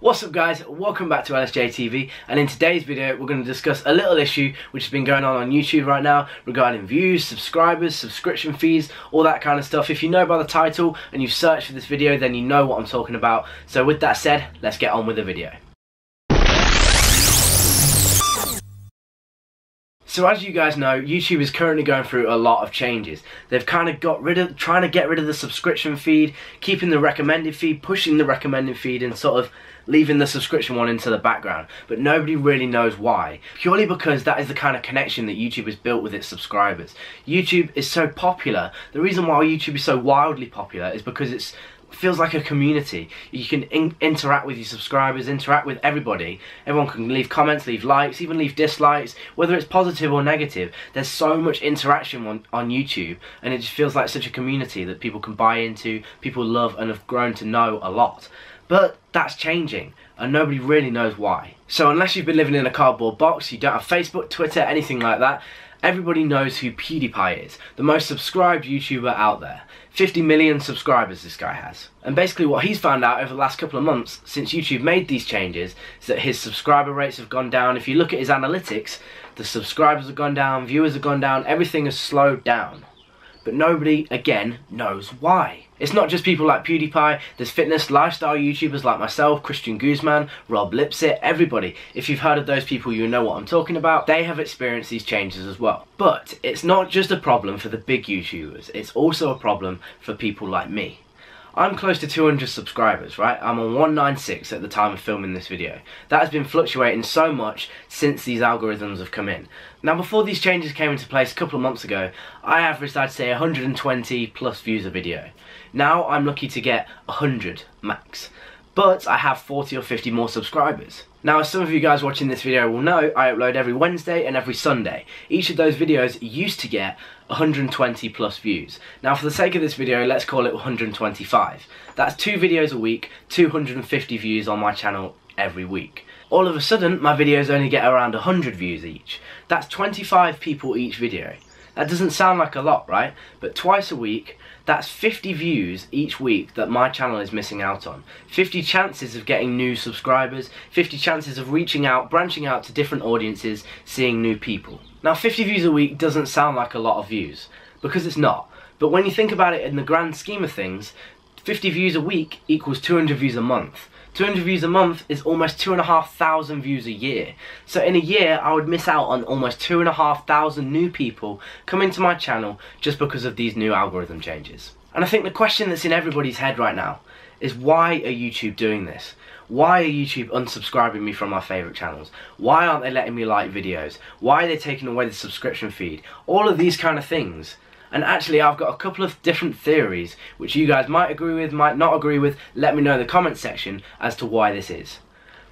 What's up guys, welcome back to LSJ TV and in today's video we're going to discuss a little issue which has been going on on YouTube right now regarding views, subscribers, subscription fees, all that kind of stuff. If you know by the title and you've searched for this video then you know what I'm talking about. So with that said, let's get on with the video. So as you guys know, YouTube is currently going through a lot of changes. They've kind of got rid of, trying to get rid of the subscription feed, keeping the recommended feed, pushing the recommended feed and sort of leaving the subscription one into the background. But nobody really knows why. Purely because that is the kind of connection that YouTube has built with its subscribers. YouTube is so popular. The reason why YouTube is so wildly popular is because it's feels like a community. You can in interact with your subscribers, interact with everybody. Everyone can leave comments, leave likes, even leave dislikes, whether it's positive or negative. There's so much interaction on, on YouTube, and it just feels like such a community that people can buy into, people love, and have grown to know a lot. But that's changing, and nobody really knows why. So unless you've been living in a cardboard box, you don't have Facebook, Twitter, anything like that, everybody knows who PewDiePie is, the most subscribed YouTuber out there. 50 million subscribers this guy has. And basically what he's found out over the last couple of months since YouTube made these changes is that his subscriber rates have gone down. If you look at his analytics, the subscribers have gone down, viewers have gone down, everything has slowed down but nobody, again, knows why. It's not just people like PewDiePie, there's fitness, lifestyle YouTubers like myself, Christian Guzman, Rob Lipsett, everybody. If you've heard of those people, you know what I'm talking about. They have experienced these changes as well. But it's not just a problem for the big YouTubers, it's also a problem for people like me. I'm close to 200 subscribers, right? I'm on 196 at the time of filming this video. That has been fluctuating so much since these algorithms have come in. Now before these changes came into place a couple of months ago, I averaged I'd say 120 plus views a video. Now I'm lucky to get 100 max but I have 40 or 50 more subscribers. Now as some of you guys watching this video will know, I upload every Wednesday and every Sunday. Each of those videos used to get 120 plus views. Now for the sake of this video, let's call it 125. That's two videos a week, 250 views on my channel every week. All of a sudden, my videos only get around 100 views each. That's 25 people each video. That doesn't sound like a lot, right? But twice a week, that's 50 views each week that my channel is missing out on. 50 chances of getting new subscribers, 50 chances of reaching out, branching out to different audiences, seeing new people. Now 50 views a week doesn't sound like a lot of views, because it's not. But when you think about it in the grand scheme of things, 50 views a week equals 200 views a month. 200 views a month is almost 2,500 views a year. So in a year, I would miss out on almost 2,500 new people coming to my channel just because of these new algorithm changes. And I think the question that's in everybody's head right now is why are YouTube doing this? Why are YouTube unsubscribing me from my favourite channels? Why aren't they letting me like videos? Why are they taking away the subscription feed? All of these kind of things. And actually I've got a couple of different theories which you guys might agree with, might not agree with. Let me know in the comments section as to why this is.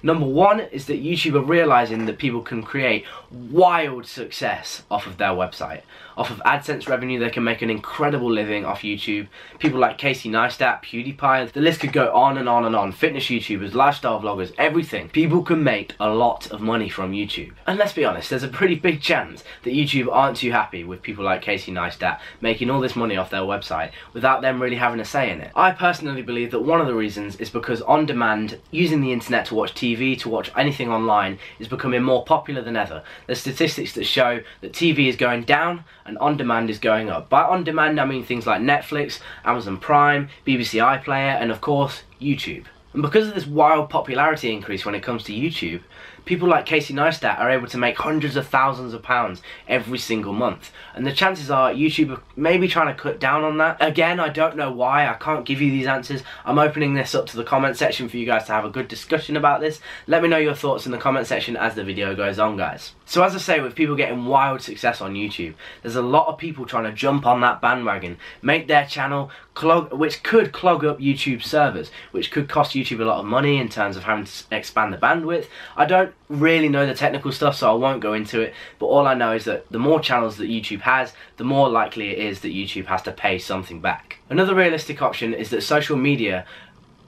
Number one is that YouTube are realizing that people can create wild success off of their website. Off of AdSense revenue, they can make an incredible living off YouTube. People like Casey Neistat, PewDiePie, the list could go on and on and on. Fitness YouTubers, lifestyle vloggers, everything. People can make a lot of money from YouTube. And let's be honest, there's a pretty big chance that YouTube aren't too happy with people like Casey Neistat making all this money off their website without them really having a say in it. I personally believe that one of the reasons is because on demand, using the internet to watch TV, to watch anything online, is becoming more popular than ever. There's statistics that show that TV is going down and on demand is going up. By on demand I mean things like Netflix, Amazon Prime, BBC iPlayer and of course YouTube. And because of this wild popularity increase when it comes to YouTube, people like Casey Neistat are able to make hundreds of thousands of pounds every single month. And the chances are YouTube are maybe trying to cut down on that. Again, I don't know why, I can't give you these answers. I'm opening this up to the comment section for you guys to have a good discussion about this. Let me know your thoughts in the comment section as the video goes on, guys. So as I say, with people getting wild success on YouTube, there's a lot of people trying to jump on that bandwagon, make their channel clog, which could clog up YouTube servers, which could cost YouTube a lot of money in terms of having to expand the bandwidth. I don't really know the technical stuff, so I won't go into it, but all I know is that the more channels that YouTube has, the more likely it is that YouTube has to pay something back. Another realistic option is that social media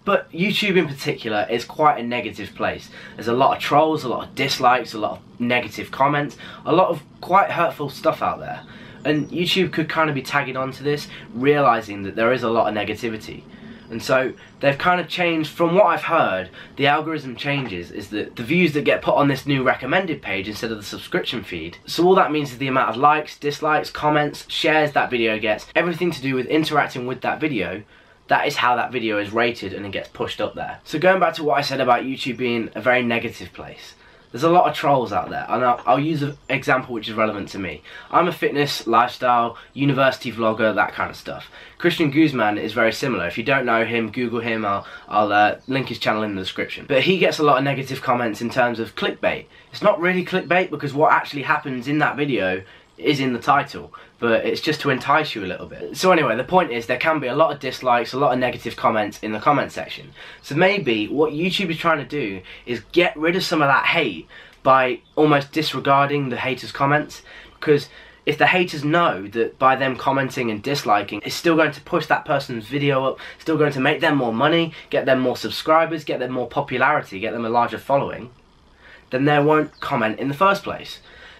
but YouTube in particular is quite a negative place. There's a lot of trolls, a lot of dislikes, a lot of negative comments, a lot of quite hurtful stuff out there. And YouTube could kind of be tagging onto this, realizing that there is a lot of negativity. And so they've kind of changed, from what I've heard, the algorithm changes is that the views that get put on this new recommended page instead of the subscription feed. So all that means is the amount of likes, dislikes, comments, shares that video gets, everything to do with interacting with that video, that is how that video is rated and it gets pushed up there. So going back to what I said about YouTube being a very negative place, there's a lot of trolls out there, and I'll, I'll, use an example which is relevant to me. I'm a fitness, lifestyle, university vlogger, that kind of stuff. Christian Guzman is very similar. If you don't know him, Google him. I'll, I'll uh, link his channel in the description. But he gets a lot of negative comments in terms of clickbait. It's not really clickbait because what actually happens in that video is in the title, but it's just to entice you a little bit. So anyway, the point is there can be a lot of dislikes, a lot of negative comments in the comment section. So maybe what YouTube is trying to do is get rid of some of that hate by almost disregarding the haters' comments, because if the haters know that by them commenting and disliking, it's still going to push that person's video up, still going to make them more money, get them more subscribers, get them more popularity, get them a larger following, then they won't comment in the first place.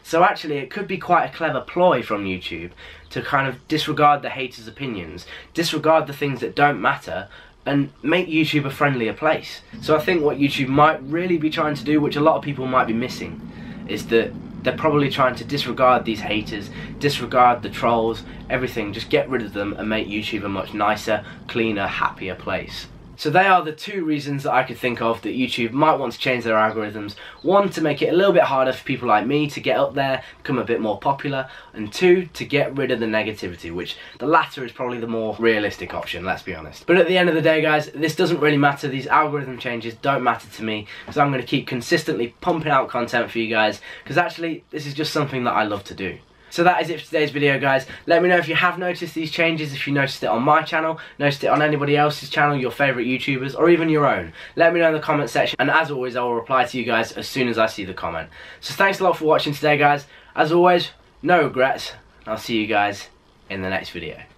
So actually it could be quite a clever ploy from YouTube to kind of disregard the haters' opinions, disregard the things that don't matter, and make YouTube a friendlier place. So I think what YouTube might really be trying to do, which a lot of people might be missing, is that they're probably trying to disregard these haters, disregard the trolls, everything, just get rid of them and make YouTube a much nicer, cleaner, happier place. So they are the two reasons that I could think of that YouTube might want to change their algorithms. One, to make it a little bit harder for people like me to get up there, become a bit more popular, and two, to get rid of the negativity, which the latter is probably the more realistic option, let's be honest. But at the end of the day, guys, this doesn't really matter. These algorithm changes don't matter to me, because I'm going to keep consistently pumping out content for you guys, because actually, this is just something that I love to do. So that is it for today's video guys. Let me know if you have noticed these changes, if you noticed it on my channel, noticed it on anybody else's channel, your favourite YouTubers, or even your own. Let me know in the comment section, and as always I will reply to you guys as soon as I see the comment. So thanks a lot for watching today guys. As always, no regrets, I'll see you guys in the next video.